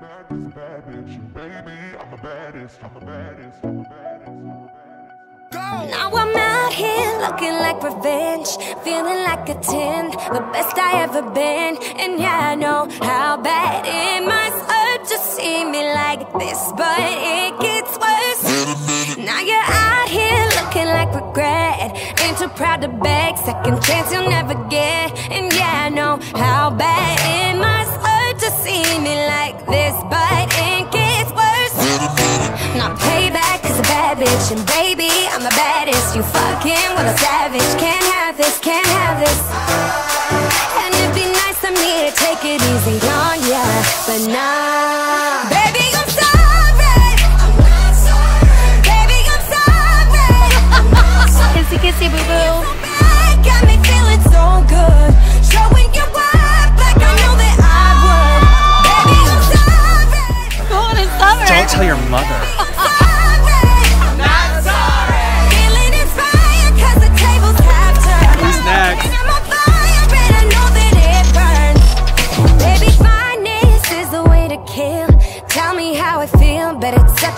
bad, this bad bitch. Baby, I'm the baddest, I'm the baddest, I'm the baddest, I'm the baddest. Now I'm out here looking like revenge, feeling like a 10, the best I ever been. And yeah, I know how bad it must hurt to see me like this, but it gets worse. Now you're out here looking like regret, ain't too proud to beg, second chance you'll never get. And yeah, I know how bad bitch. And baby, I'm the baddest. You fucking with a savage. Can't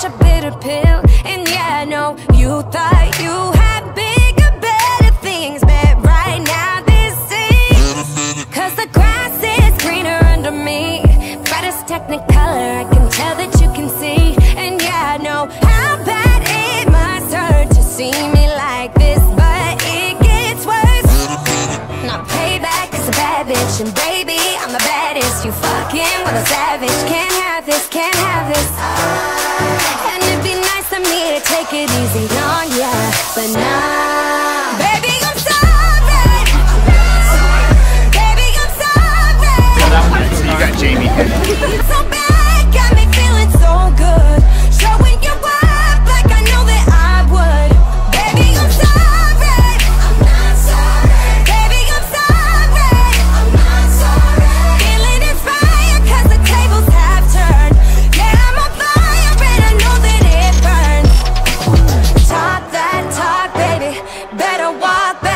such a bitter pill. And yeah, I know you thought you had bigger, better things, but right now this is. Cause the grass is greener under me. Brightest technicolor, I can tell that you can see. And yeah, I know how bad it must hurt to see me like this, but it gets worse. Not payback is a bad bitch, and baby, I'm the baddest. You fucking with a savage. Can't have this, can't have this. And me to take it easy on ya, but nah. Better